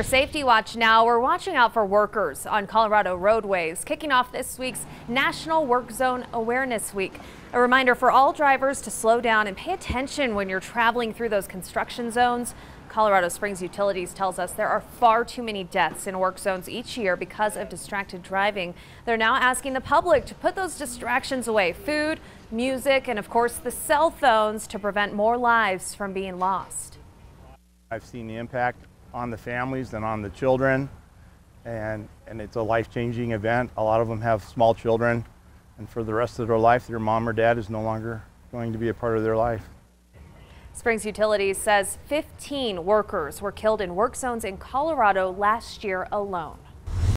For Safety Watch now, we're watching out for workers on Colorado roadways, kicking off this week's National Work Zone Awareness Week. A reminder for all drivers to slow down and pay attention when you're traveling through those construction zones. Colorado Springs Utilities tells us there are far too many deaths in work zones each year because of distracted driving. They're now asking the public to put those distractions away, food, music, and of course the cell phones to prevent more lives from being lost. I've seen the impact on the families and on the children and, and it's a life-changing event. A lot of them have small children and for the rest of their life their mom or dad is no longer going to be a part of their life. Springs Utilities says 15 workers were killed in work zones in Colorado last year alone.